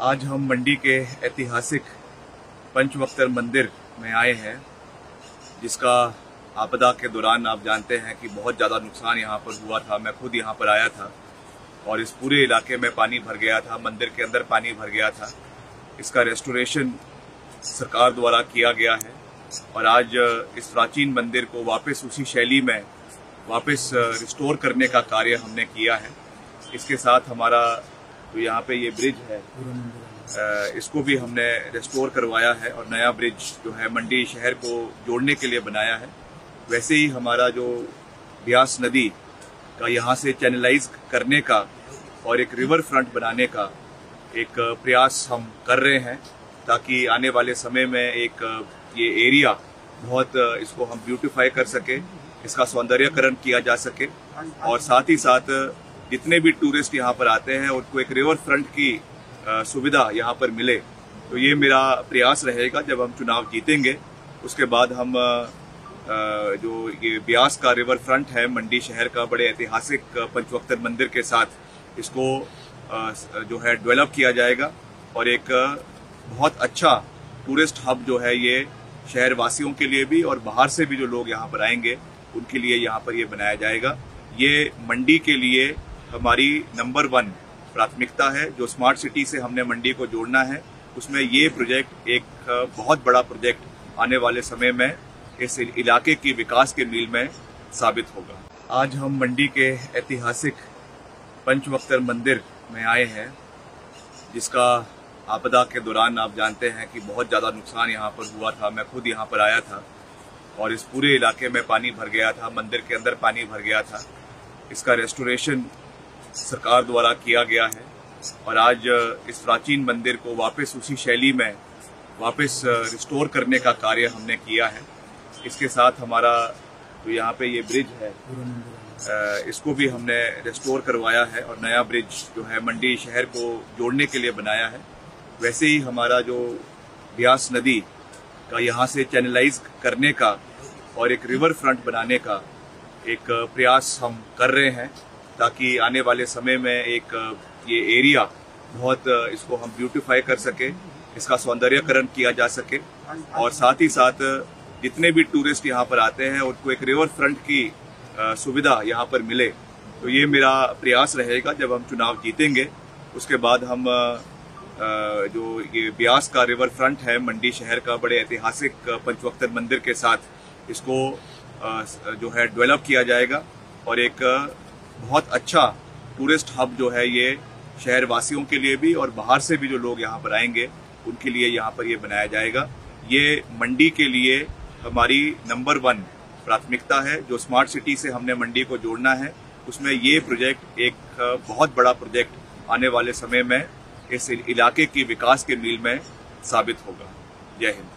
आज हम मंडी के ऐतिहासिक पंचवक्तर मंदिर में आए हैं, जिसका आपदा के दौरान आप जानते हैं कि बहुत ज़्यादा नुकसान यहाँ पर हुआ था। मैं खुद यहाँ पर आया था और इस पूरे इलाके में पानी भर गया था, मंदिर के अंदर पानी भर गया था। इसका रेस्टोरेशन सरकार द्वारा किया गया है और आज इस प्राचीन मंदिर को वापस उसी शैली में वापस रिस्टोर करने का कार्य हमने किया है। इसके साथ हमारा जो यहाँ पे ये ब्रिज है। इसको भी हमने रेस्टोर करवाया है और नया ब्रिज जो है मंडी शहर को जोड़ने के लिए बनाया है। वैसे ही हमारा जो ब्यास नदी का यहाँ से चैनलाइज करने का और एक रिवर फ्रंट बनाने का एक प्रयास हम कर रहे हैं ताकि आने वाले समय में एक, ये एरिया बहुत, इसको हम ब्यूटिफाई कर सके, इसका सौंदर्यकरण किया जा सके और साथ ही साथ जितने भी टूरिस्ट यहाँ पर आते हैं, उनको एक रिवर फ्रंट की सुविधा यहाँ पर मिले। तो ये मेरा प्रयास रहेगा जब हम चुनाव जीतेंगे। उसके बाद हम जो ये ब्यास का रिवर फ्रंट है, मंडी शहर का बड़े ऐतिहासिक पंचवक्तर मंदिर के साथ, इसको जो है डेवलप किया जाएगा। और एक बहुत अच्छा टूरिस्ट हब जो है ये शहर वासियों के लिए भी और बाहर से भी जो लोग यहाँ पर आएँगे, उनके लिए यहाँ पर ये बनाया जाएगा। ये मंडी के लिए हमारी नंबर वन प्राथमिकता है, जो स्मार्ट सिटी से हमने मंडी को जोड़ना है। उसमें ये प्रोजेक्ट एक बहुत बड़ा प्रोजेक्ट आने वाले समय में इस इलाके की विकास के मील में साबित होगा। आज हम मंडी के ऐतिहासिक पंचवक्तर मंदिर में आए हैं, जिसका आपदा के दौरान आप जानते हैं कि बहुत ज़्यादा नुकसान यहाँ पर हुआ था। मैं खुद यहाँ पर आया था और इस पूरे इलाके में पानी भर गया था, मंदिर के अंदर पानी भर गया था। इसका रेस्टोरेशन सरकार द्वारा किया गया है और आज इस प्राचीन मंदिर को वापस उसी शैली में वापस रिस्टोर करने का कार्य हमने किया है। इसके साथ हमारा जो तो यहाँ पे ये ब्रिज है इसको भी हमने रिस्टोर करवाया है और नया ब्रिज जो है मंडी शहर को जोड़ने के लिए बनाया है। वैसे ही हमारा जो ब्यास नदी का यहाँ से चैनलाइज करने का और एक रिवर फ्रंट बनाने का एक प्रयास हम कर रहे हैं। ताकि आने वाले समय में एक, ये एरिया बहुत, इसको हम ब्यूटिफाई कर सके, इसका सौंदर्यकरण किया जा सके। और साथ ही साथ, जितने भी टूरिस्ट यहाँ पर आते हैं, उनको एक रिवर फ्रंट की सुविधा यहाँ पर मिले। तो ये मेरा प्रयास रहेगा, जब हम चुनाव जीतेंगे, उसके बाद हम जो ये ब्यास का रिवर फ्रंट है, मंडी शहर का बड़े ऐतिहासिक, पंचवक्तर मंदिर के साथ, इसको जो है डेवलप किया जाएगा। और एक बहुत अच्छा टूरिस्ट हब जो है ये शहर वासियों के लिए भी और बाहर से भी जो लोग यहाँ पर आएँगे, उनके लिए यहाँ पर ये बनाया जाएगा। ये मंडी के लिए हमारी नंबर वन प्राथमिकता है, जो स्मार्ट सिटी से हमने मंडी को जोड़ना है। उसमें ये प्रोजेक्ट एक बहुत बड़ा प्रोजेक्ट आने वाले समय में इस इलाके की विकास के मील में साबित होगा। जय हिंद।